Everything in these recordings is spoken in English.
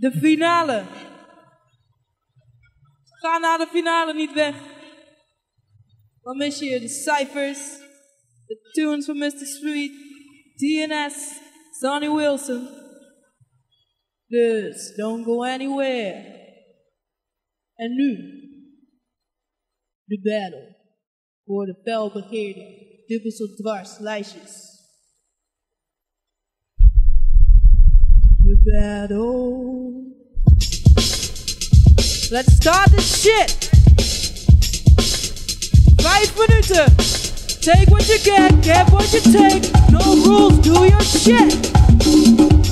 De finale. Ga naar de finale niet weg. Dan mis je de cijfers, de tunes van Mr. Street, DNS, Sonny Wilson. Dus don't go anywhere. En nu, de battle voor de felbegeerde, dubbel zo dwars lijstjes. Battle. Let's start this shit. Vijf minuten. Take what you get, get what you take. No rules, do your shit.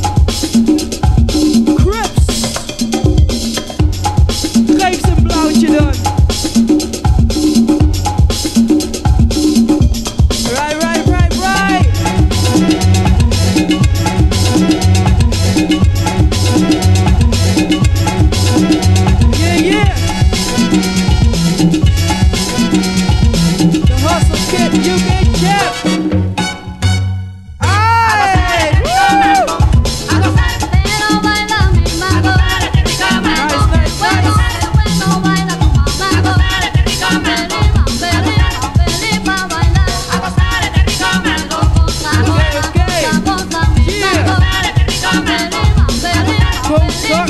Eight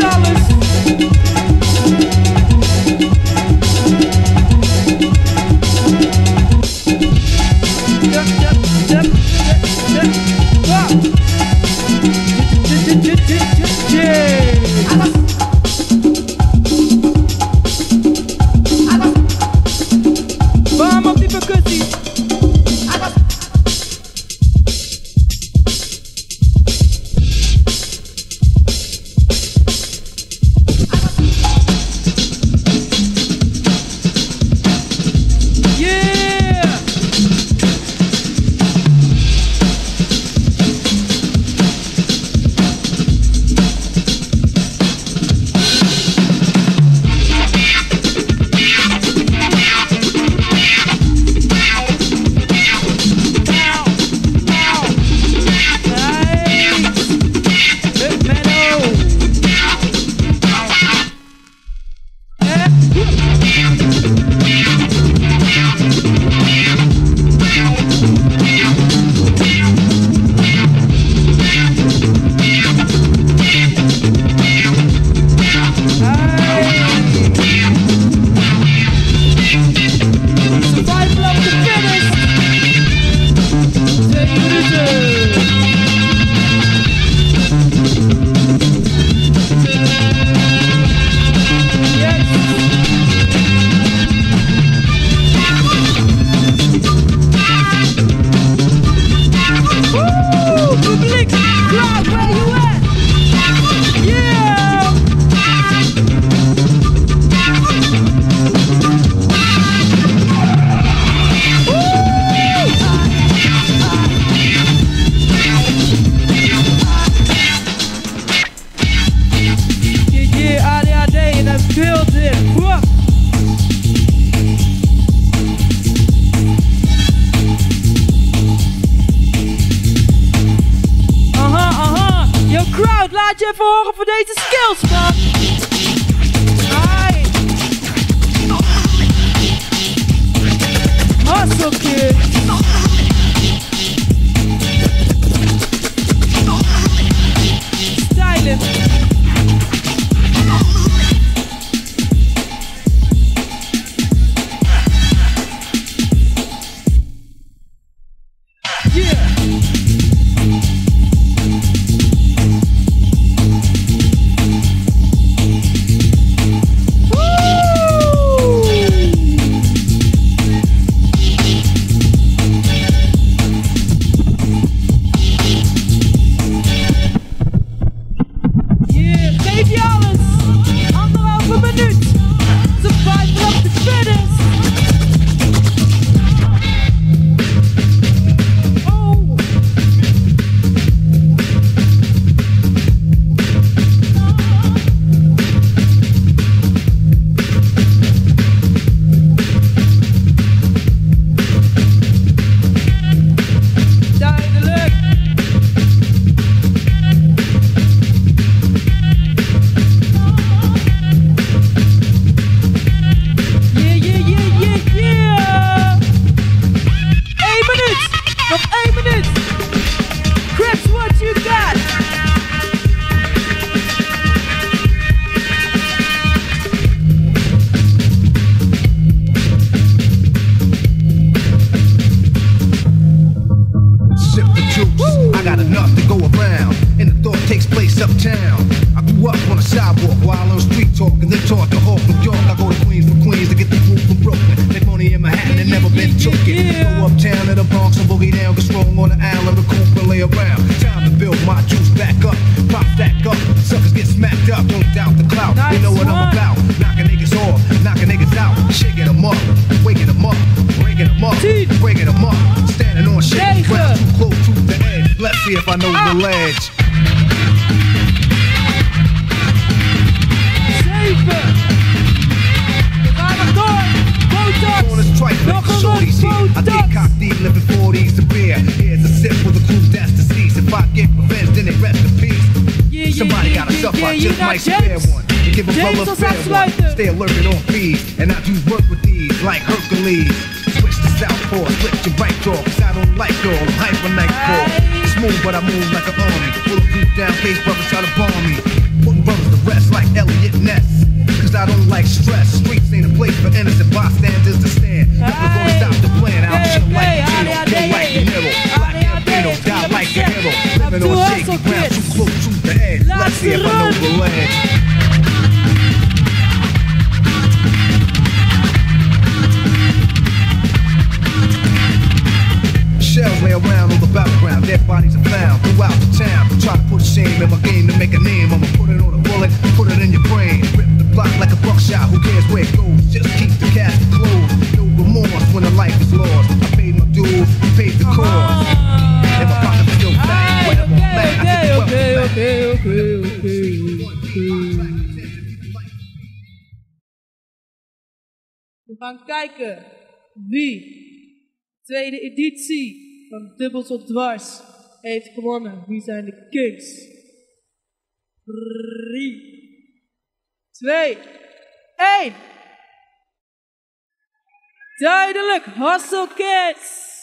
dollars. Duck, tevoren voor deze skills. Town. I grew up on the sidewalk while on street talk and then taught to Hawk, New York. I go to Queens for Queens to get the group from Brooklyn. Make money in Manhattan and never been took it. Go uptown to the Bronx and boogie down, get strong on the island, recoup and lay around. Time to build my juice back up, pop stack up. Suckers get smacked up, don't doubt the clout. Nice you know what I'm one. about. Knocking niggas off, knocking niggas out, shaking them up, waking them up, breaking them up, breaking them up. Standing on shaky Negen. ground, too close to the edge. Let's see if I know the ledge. Zeven. We gaan nog door. On Botox. this tripe, Nog een shorties. I Botox. get cocked deep, living 40s to beer. Here's a sip for the crew that's deceased. If I get revenge, then they rest in peace. Yeah, yeah, Somebody yeah, got a yeah, suffer, yeah, I just might spare James. one. And give a James brother a als fair one. afsluiter. Stay alerted on fees, and I do work with these like Hercules. Switch to southpaw, switch to right door, cause I don't like all the hyper nightfall. Smooth, but I move like an army. Bulletproof down, case brothers try to bomb me. Putting brothers to rest like Eliot Ness. Cause I don't like stress. Streets ain't a place for innocent bystanders to stand. Never gonna stop the plan. I'll Okay, chill like Gino, ADHD. kill like De Niro. Black. Gambino, die like a hero. Living on shaky ground, too close to the edge. Let's see if I know the run. We gaan kijken wie de tweede editie van Dubbel zo Dwars heeft gewonnen. Wie zijn de kings? 3, 2, 1. Duidelijk, Hustle Kids!